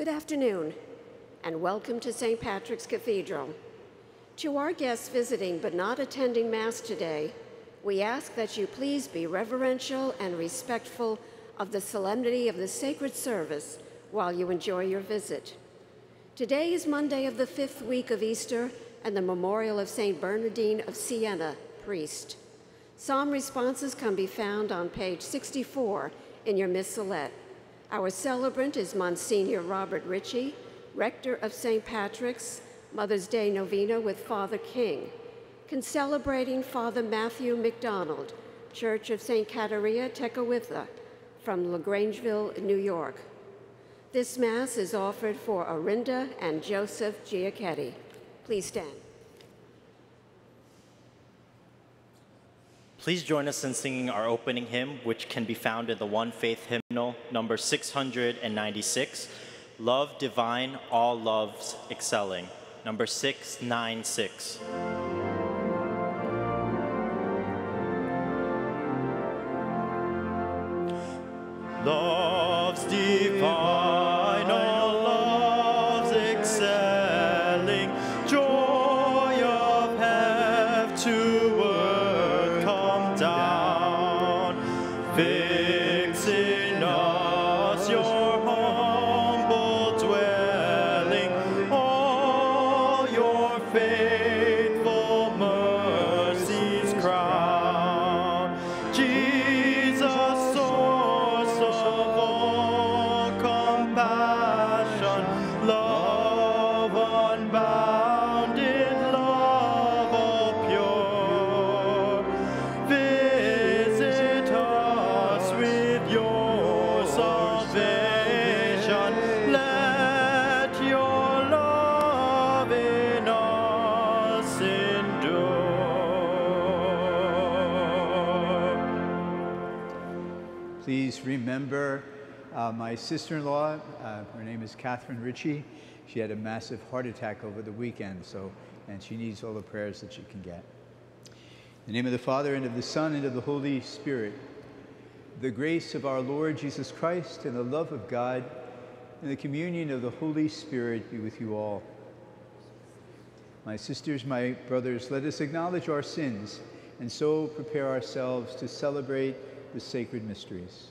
Good afternoon, and welcome to St. Patrick's Cathedral. To our guests visiting but not attending Mass today, we ask that you please be reverential and respectful of the solemnity of the sacred service while you enjoy your visit. Today is Monday of the fifth week of Easter and the memorial of St. Bernardine of Siena, priest. Psalm responses can be found on page 64 in your missalette. Our celebrant is Monsignor Robert Ritchie, rector of St. Patrick's Mother's Day Novena with Father King, can concelebrating Father Matthew McDonald, Church of St. Kateri Tekakwitha from LaGrangeville, New York. This Mass is offered for Arinda and Joseph Giacchetti. Please stand. Please join us in singing our opening hymn, which can be found in the One Faith hymnal, number 696, Love Divine, All Loves Excelling, number 696. Uh, my sister-in-law. Uh, her name is Catherine Ritchie. She had a massive heart attack over the weekend, so and she needs all the prayers that she can get. In the name of the Father and of the Son and of the Holy Spirit, the grace of our Lord Jesus Christ and the love of God and the communion of the Holy Spirit be with you all. My sisters, my brothers, let us acknowledge our sins and so prepare ourselves to celebrate the sacred mysteries.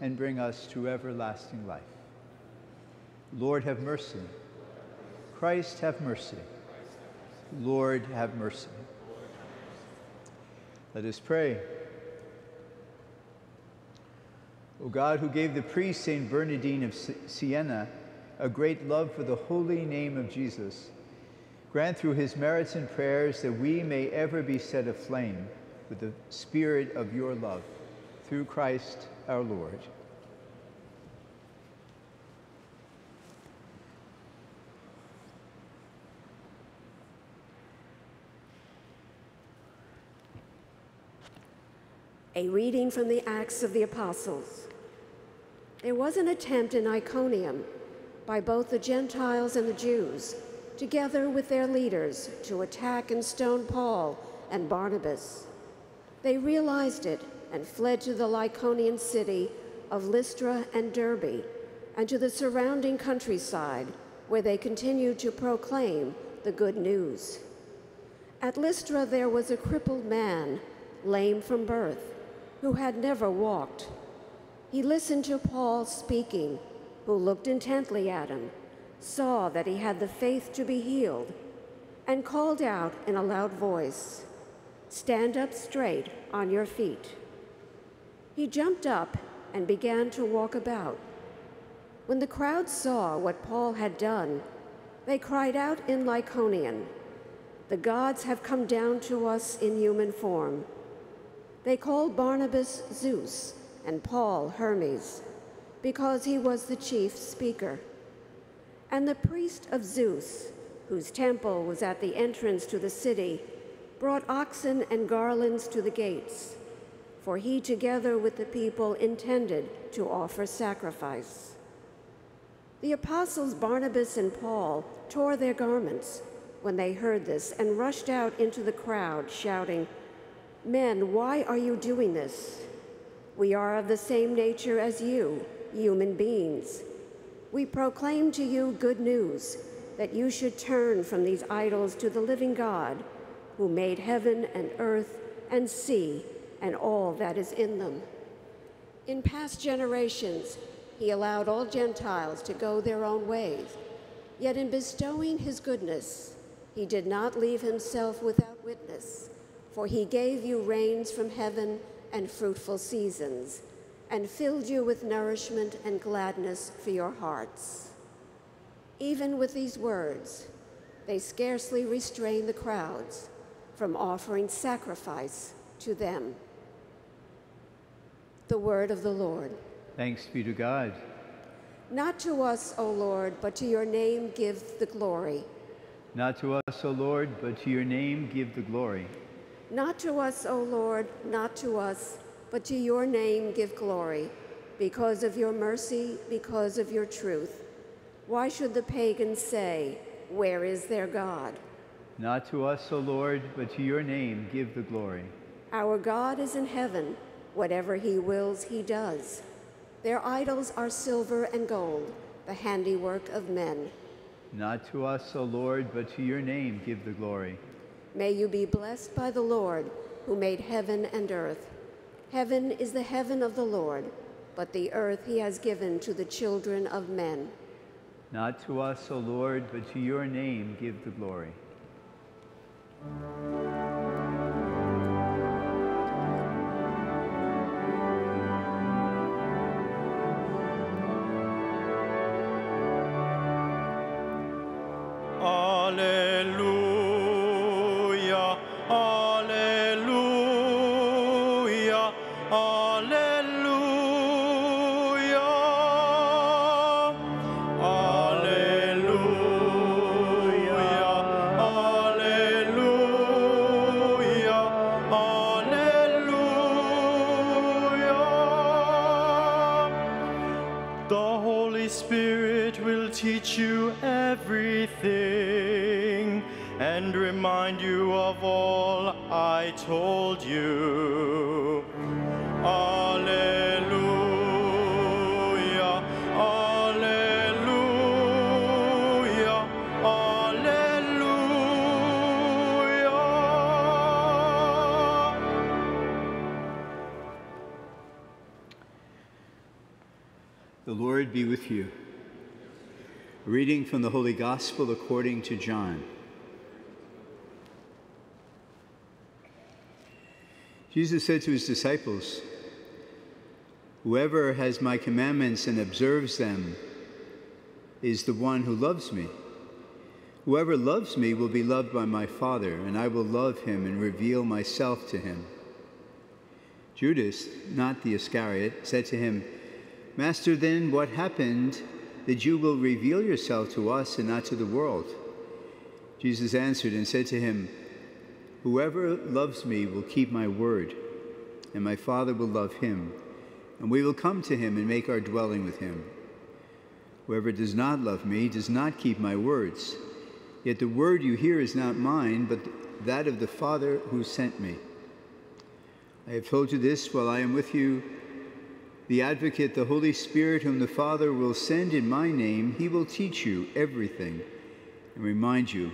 and bring us to everlasting life. Lord, have mercy. Christ, have mercy. Lord, have mercy. Let us pray. O God, who gave the priest St. Bernardine of Siena a great love for the holy name of Jesus, grant through his merits and prayers that we may ever be set aflame with the spirit of your love, through Christ our Lord. A reading from the Acts of the Apostles. There was an attempt in Iconium by both the Gentiles and the Jews, together with their leaders, to attack and stone Paul and Barnabas. They realized it and fled to the Lycaonian city of Lystra and Derbe and to the surrounding countryside, where they continued to proclaim the good news. At Lystra there was a crippled man, lame from birth, who had never walked. He listened to Paul speaking, who looked intently at him, saw that he had the faith to be healed, and called out in a loud voice, Stand up straight on your feet. He jumped up and began to walk about. When the crowd saw what Paul had done, they cried out in Lycaonian, The gods have come down to us in human form. They called Barnabas Zeus and Paul Hermes, because he was the chief speaker. And the priest of Zeus, whose temple was at the entrance to the city, brought oxen and garlands to the gates, for he together with the people intended to offer sacrifice. The apostles Barnabas and Paul tore their garments when they heard this and rushed out into the crowd, shouting, Men, why are you doing this? We are of the same nature as you, human beings. We proclaim to you good news that you should turn from these idols to the living God, who made heaven and earth and sea and all that is in them. In past generations, he allowed all Gentiles to go their own ways. Yet in bestowing his goodness, he did not leave himself without witness, for he gave you rains from heaven and fruitful seasons, and filled you with nourishment and gladness for your hearts. Even with these words, they scarcely restrained the crowds from offering sacrifice to them. The word of the Lord. Thanks be to God. Not to us, O Lord, but to your name give the glory. Not to us, O Lord, but to your name give the glory. Not to us, O Lord, not to us, but to your name give glory, because of your mercy, because of your truth. Why should the pagans say, Where is their God? Not to us, O Lord, but to your name give the glory. Our God is in heaven. Whatever he wills, he does. Their idols are silver and gold, the handiwork of men. Not to us, O Lord, but to your name give the glory. May you be blessed by the Lord, who made heaven and earth. Heaven is the heaven of the Lord, but the earth he has given to the children of men. Not to us, O Lord, but to your name give the glory. Holy Spirit will teach you everything and remind you of all I told you. Be with you. Reading from the Holy Gospel according to John. Jesus said to his disciples, Whoever has my commandments and observes them is the one who loves me. Whoever loves me will be loved by my Father, and I will love him and reveal myself to him. Judas, not the Iscariot, said to him, Master, then what happened that you will reveal yourself to us and not to the world? Jesus answered and said to him, Whoever loves me will keep my word, and my Father will love him, and we will come to him and make our dwelling with him. Whoever does not love me does not keep my words. Yet the word you hear is not mine, but that of the Father who sent me. I have told you this while I am with you. The advocate, the Holy Spirit, whom the Father will send in my name, he will teach you everything and remind you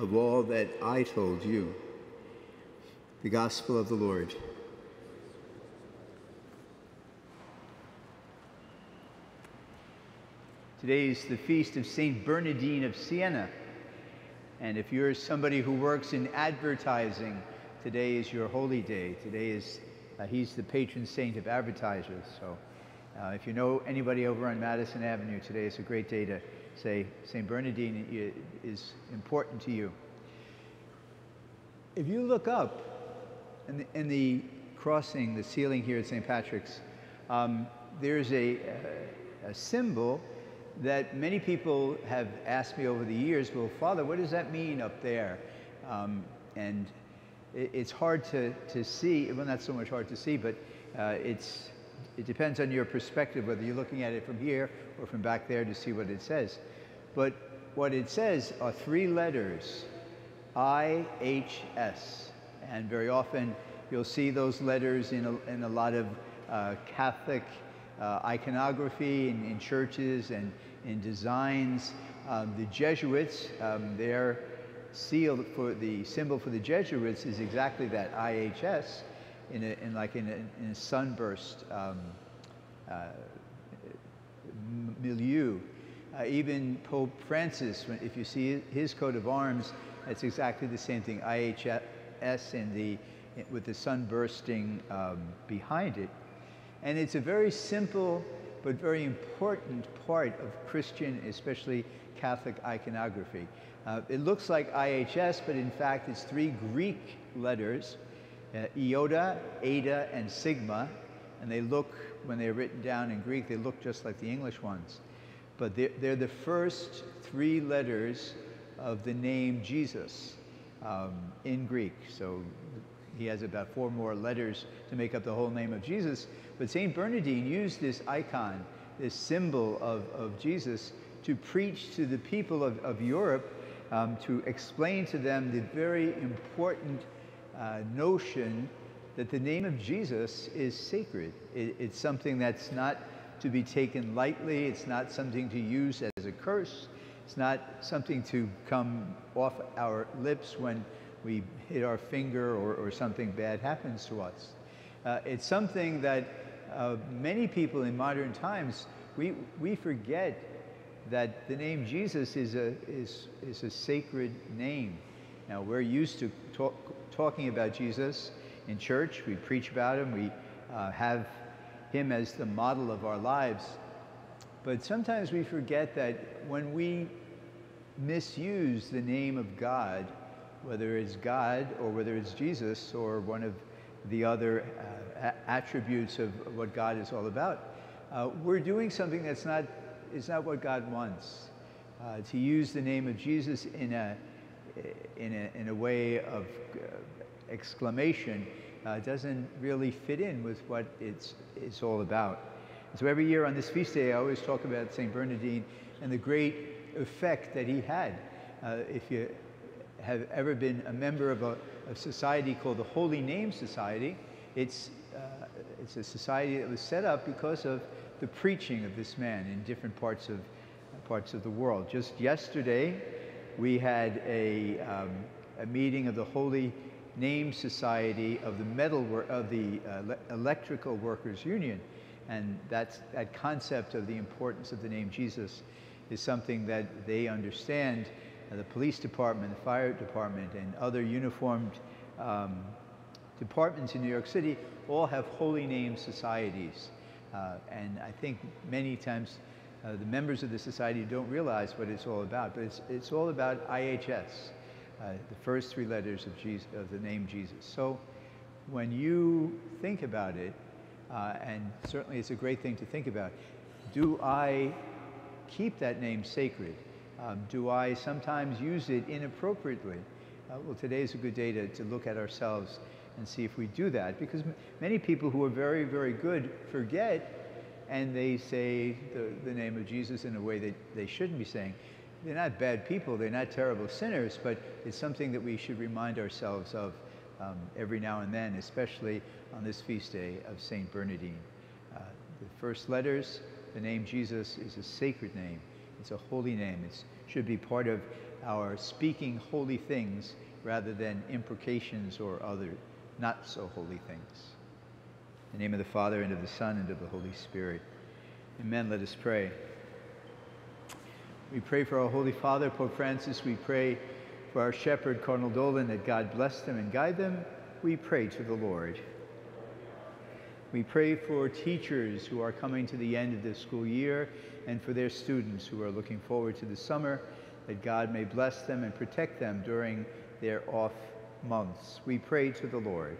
of all that I told you. The Gospel of the Lord. Today is the feast of St. Bernardine of Siena. And if you're somebody who works in advertising, today is your holy day. Today is, uh, he's the patron saint of advertisers. So uh, if you know anybody over on Madison Avenue, today it's a great day to say St. Bernardine is important to you. If you look up in the, in the crossing, the ceiling here at St. Patrick's, um, there's a, a symbol that many people have asked me over the years, well, Father, what does that mean up there? Um, and it, it's hard to, to see, well, not so much hard to see, but uh, it's, it depends on your perspective, whether you're looking at it from here or from back there to see what it says. But what it says are three letters, IHS. And very often you'll see those letters in a, in a lot of uh, Catholic uh, iconography in, in, churches and in designs. Um, the Jesuits, um, their seal for the symbol for the Jesuits is exactly that IHS in, a, in like in a, in a sunburst um, uh, milieu. Uh, even Pope Francis, if you see his coat of arms, that's exactly the same thing, IHS in the, with the sun bursting um, behind it. And it's a very simple but very important part of Christian, especially Catholic iconography. Uh, it looks like IHS, but in fact it's three Greek letters, uh, iota, eta, and sigma, and they look, when they're written down in Greek, they look just like the English ones. But they're, they're the first three letters of the name Jesus um, in Greek. So he has about four more letters to make up the whole name of Jesus. But St. Bernardine used this icon, this symbol of, of Jesus, to preach to the people of, of Europe, um, to explain to them the very important uh, notion that the name of Jesus is sacred. It, it's something that's not to be taken lightly, it's not something to use as a curse, it's not something to come off our lips when we hit our finger or, or something bad happens to us. Uh, it's something that uh, many people in modern times, we, we forget that the name Jesus is a, is, is a sacred name. Now, we're used to talk, talking about Jesus in church. We preach about him. We uh, have him as the model of our lives. But sometimes we forget that when we misuse the name of God, whether it's God or whether it's Jesus or one of the other uh, attributes of what God is all about, uh, we're doing something that's not, is not what God wants. Uh, to use the name of Jesus in a, in a, in a way of uh, exclamation uh, doesn't really fit in with what it's, it's all about. So every year on this feast day, I always talk about St. Bernardine and the great effect that he had. Uh, if you have ever been a member of a, a, society called the Holy Name Society, it's, uh, it's a society that was set up because of the preaching of this man in different parts of, parts of the world. Just yesterday, we had a, um, a meeting of the Holy Name Society of the Metal of the uh, Electrical Workers Union, and that's that concept of the importance of the name Jesus is something that they understand. Uh, the police department, the fire department, and other uniformed um, departments in New York City all have holy name societies. Uh, and I think many times uh, the members of the society don't realize what it's all about, but it's, it's all about IHS, uh, the first three letters of, Jesus, of the name Jesus. So when you think about it, uh, and certainly it's a great thing to think about, do I keep that name sacred? Um, do I sometimes use it inappropriately? Uh, well, today is a good day to, to look at ourselves and see if we do that because many people who are very, very good forget and they say the, the name of Jesus in a way that they shouldn't be saying. They're not bad people, they're not terrible sinners, but it's something that we should remind ourselves of um, every now and then, especially on this feast day of St. Bernardine. Uh, the first letters the name Jesus is a sacred name. It's a holy name. It should be part of our speaking holy things rather than imprecations or other not so holy things. In the name of the Father, and of the Son, and of the Holy Spirit. Amen. Let us pray. We pray for our Holy Father, Pope Francis. We pray for our shepherd, Cardinal Dolan, that God bless them and guide them. We pray to the Lord. We pray for teachers who are coming to the end of the school year and for their students who are looking forward to the summer, that God may bless them and protect them during their off months. We pray to the Lord.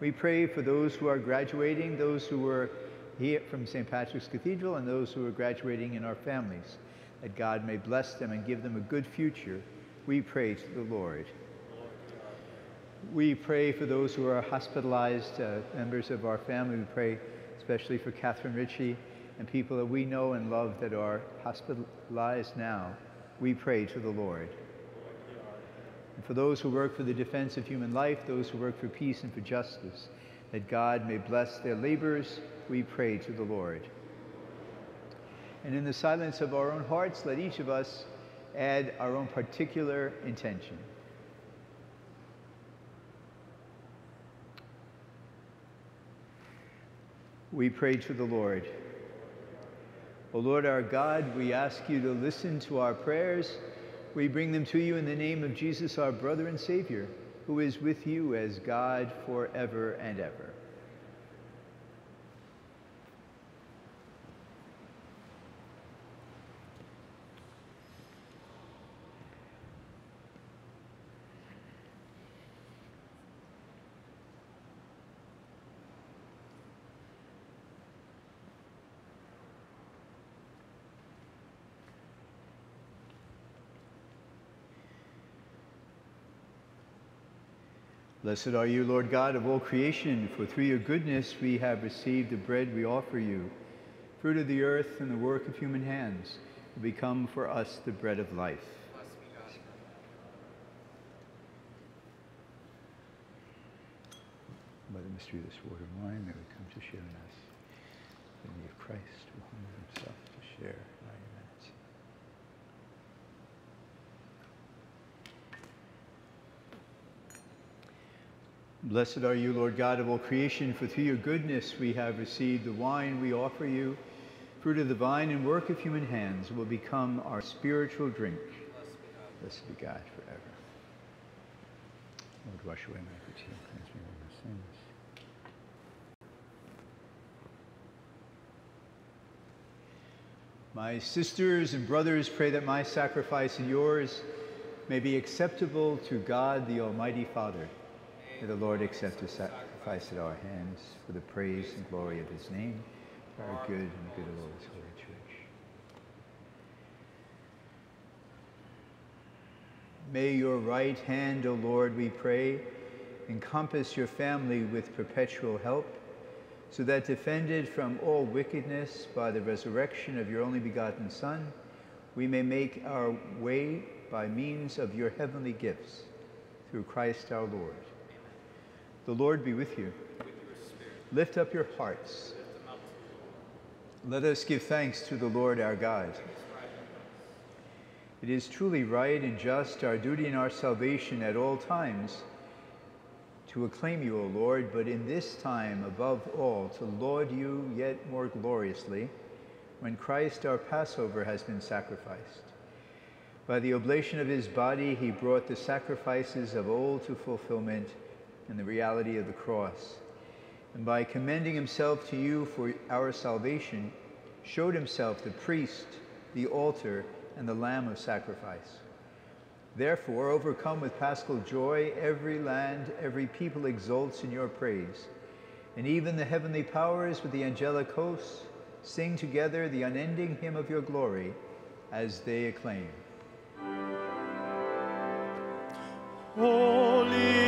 We pray for those who are graduating, those who were here from St. Patrick's Cathedral, and those who are graduating in our families, that God may bless them and give them a good future. We pray to the Lord. We pray for those who are hospitalized, uh, members of our family. We pray especially for Catherine Ritchie and people that we know and love that are hospitalized now. We pray to the Lord. And for those who work for the defense of human life, those who work for peace and for justice, that God may bless their labors, we pray to the Lord. And in the silence of our own hearts, let each of us add our own particular intention. We pray to the Lord. O Lord our God, we ask you to listen to our prayers. We bring them to you in the name of Jesus, our brother and Savior, who is with you as God forever and ever. Blessed are you, Lord God of all creation, for through your goodness we have received the bread we offer you, fruit of the earth and the work of human hands, will become for us the bread of life. By the mystery of this water and wine, may we come to share in us. The of Christ, who humbled himself to share in our humanity. Blessed are you, Lord God of all creation, for through your goodness we have received the wine we offer you, fruit of the vine and work of human hands, will become our spiritual drink. Blessed be God forever. Lord, wash away my fatigue, cleanse me my sins. My sisters and brothers, pray that my sacrifice and yours may be acceptable to God the Almighty Father. May the Lord accept the sacrifice at our hands for the praise and glory of his name, for our good and the good of all his holy church. May your right hand, O Lord, we pray, encompass your family with perpetual help, so that defended from all wickedness by the resurrection of your only begotten Son, we may make our way by means of your heavenly gifts, through Christ our Lord. The Lord be with you. Lift up your hearts. Let us give thanks to the Lord our God. It is truly right and just, our duty and our salvation at all times, to acclaim you, O Lord, but in this time, above all, to laud you yet more gloriously, when Christ our Passover has been sacrificed. By the oblation of his body, he brought the sacrifices of old to fulfillment and the reality of the cross. And by commending himself to you for our salvation, showed himself the priest, the altar, and the lamb of sacrifice. Therefore, overcome with paschal joy, every land, every people exults in your praise. And even the heavenly powers with the angelic hosts sing together the unending hymn of your glory as they acclaim. Holy,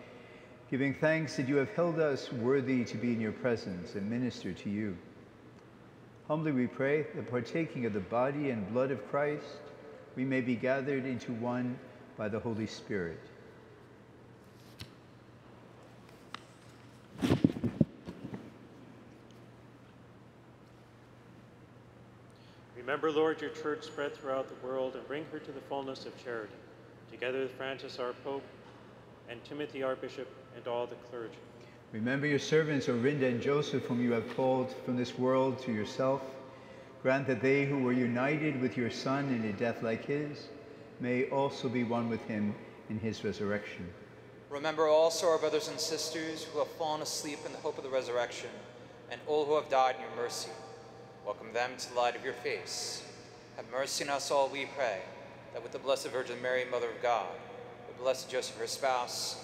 giving thanks that you have held us worthy to be in your presence and minister to you. Humbly we pray that partaking of the body and blood of Christ, we may be gathered into one by the Holy Spirit. Remember, Lord, your church spread throughout the world and bring her to the fullness of charity, together with Francis our Pope and Timothy our Bishop and all the clergy. Remember your servants, Orinda and Joseph, whom you have called from this world to yourself. Grant that they who were united with your Son in a death like his may also be one with him in his resurrection. Remember also our brothers and sisters who have fallen asleep in the hope of the resurrection, and all who have died in your mercy. Welcome them to the light of your face. Have mercy on us all, we pray, that with the Blessed Virgin Mary, Mother of God, with blessed Joseph, her spouse,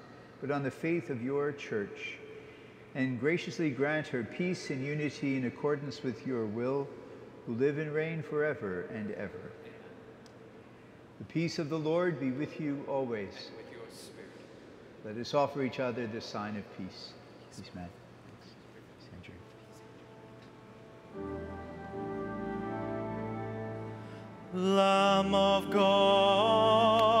but on the faith of your church, and graciously grant her peace and unity in accordance with your will, who live and reign forever and ever. The peace of the Lord be with you always. With your spirit. Let us offer each other the sign of peace. Peace, man. Lamb of God,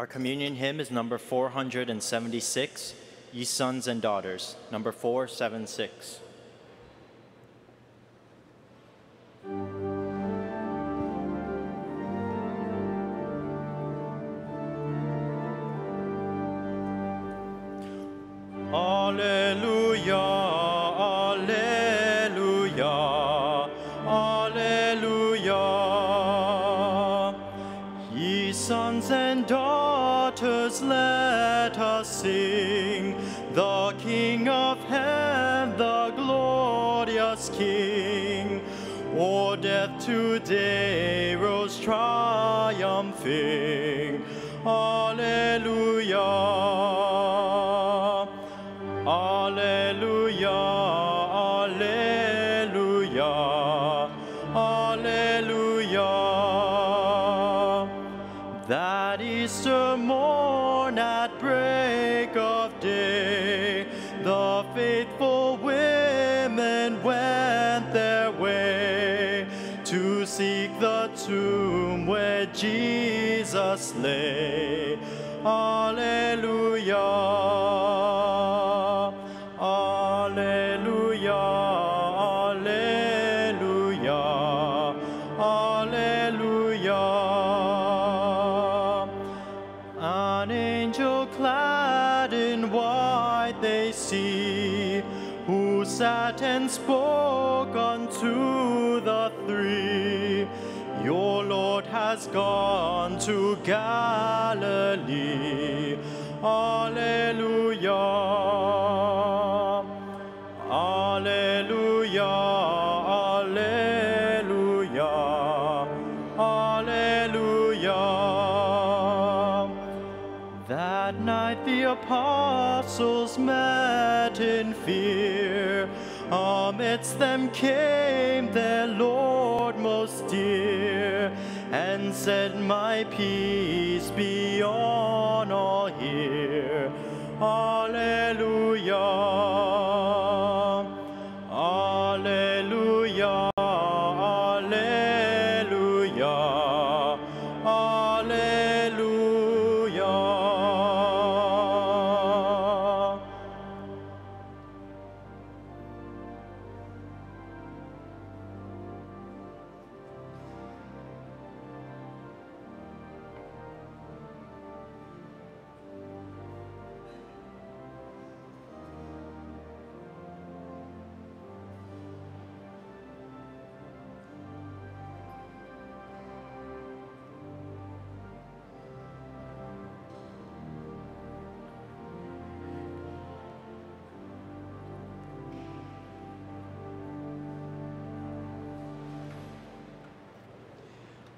Our communion hymn is number 476, Ye Sons and Daughters, number 476. Today rose triumphing. Tomb where Jesus lay. Alleluia. Gone to Galilee. Alleluia. Alleluia. Alleluia. Alleluia. That night the apostles met in fear. Amidst them came their Lord most dear, and said, My peace be on all here. Alleluia.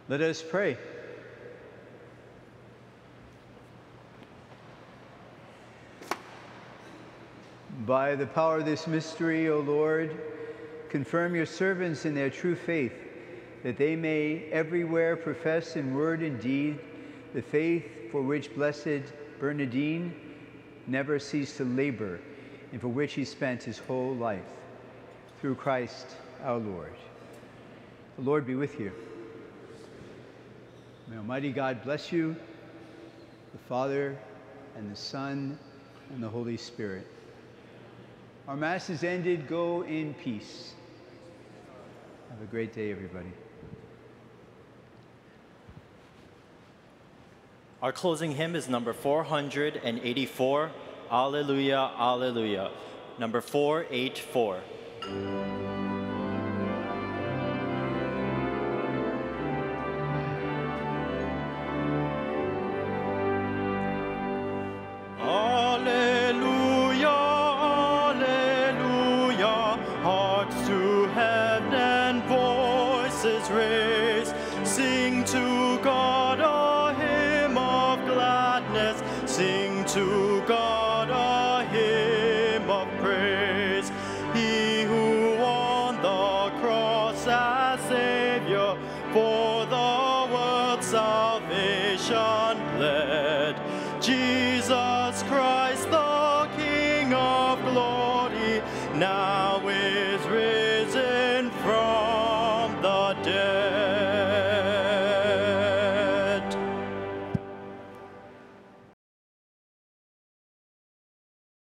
Let us pray. By the power of this mystery, O Lord, confirm your servants in their true faith, that they may everywhere profess in word and deed the faith for which blessed Bernardine never ceased to labor and for which he spent his whole life. Through Christ our Lord. The Lord be with you. May Almighty God bless you, the Father, and the Son, and the Holy Spirit. Our Mass is ended. Go in peace. Have a great day, everybody. Our closing hymn is number 484, Alleluia, Alleluia. Number 484.